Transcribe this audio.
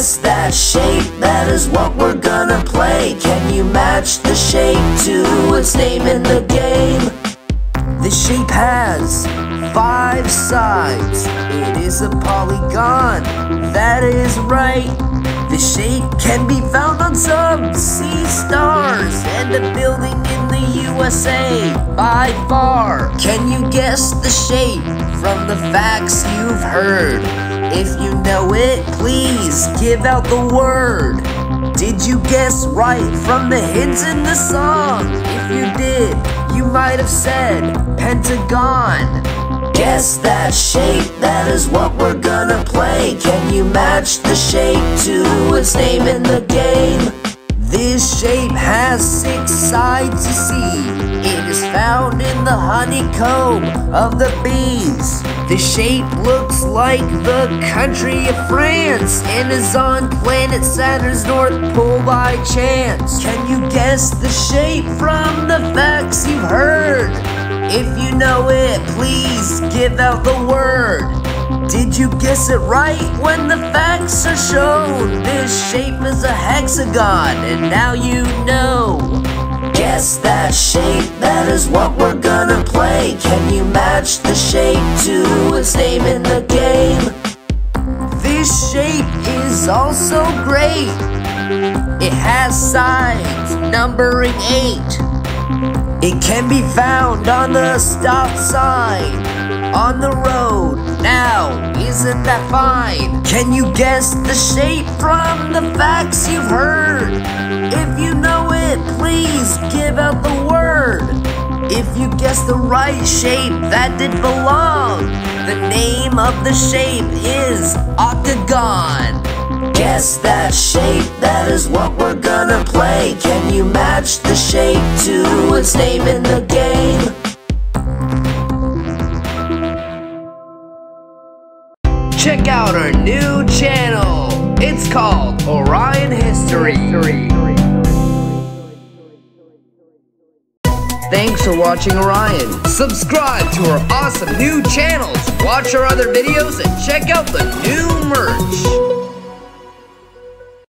Guess that shape, that is what we're gonna play. Can you match the shape to its name in the game? The shape has five sides. It is a polygon, that is right. The shape can be found on some sea stars and a building in the USA by far. Can you guess the shape from the facts you've heard? If you know it, please give out the word. Did you guess right from the hints in the song? If you did, you might have said pentagon. Guess that shape, that is what we're gonna play. Can you match the shape to its name in the game? This shape has six sides, you see. It is found in the honeycomb of the bees. The shape looks like the country of France and is on planet Saturn's North Pole by chance. Can you guess the shape from the facts you've heard? If you know it, please give out the word. Did you guess it right when the facts are shown? This shape is a hexagon, and now you know. Guess that shape, that is what we're gonna play. Can you match the shape to its name in the game? This shape is also great. It has sides numbering eight. It can be found on the stop sign on the road. Now, isn't that fine? Can you guess the shape from the facts you've heard? If you know it, please give out the. If you guess the right shape, that did belong. The name of the shape is octagon. Guess that shape, that is what we're gonna play. Can you match the shape to its name in the game? Check out our new channel. It's called Orion History. Thanks for watching Orion. Subscribe to our awesome new channels, watch our other videos, and check out the new merch.